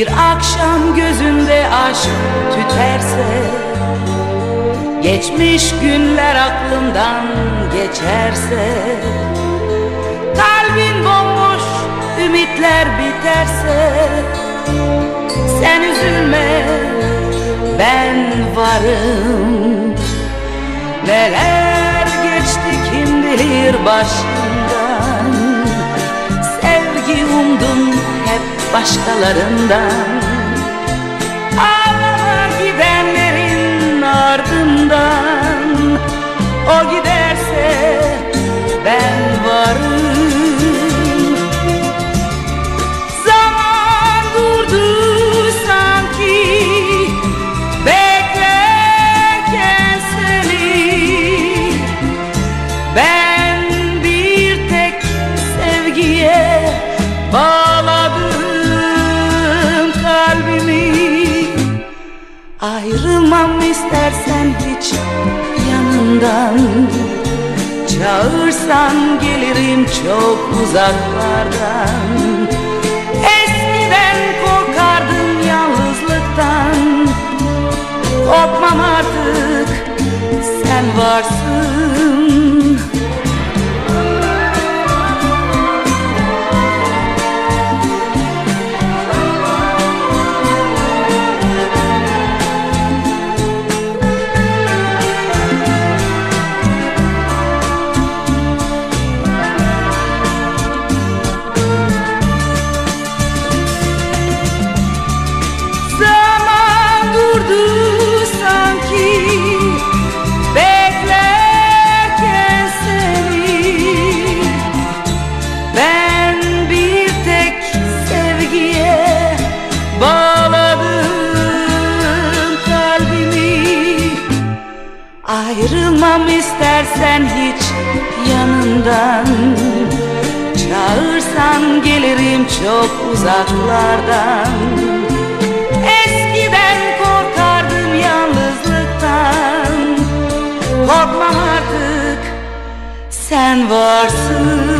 Bir akşam gözünde aşk tüterse Geçmiş günler aklımdan geçerse Kalbin bomboş ümitler biterse Sen üzülme ben varım. Neler geçti kim bilir başından Sevgi umdum hep başkalarından. Ağlama gidenlerin ardından. O giderse Ayrılmam istersen hiç yanından. Çağırsan gelirim çok uzaklardan İstersen hiç yanından Çağırsan gelirim çok uzaklardan. Eskiden korkardım yalnızlıktan. Korkmam artık sen varsın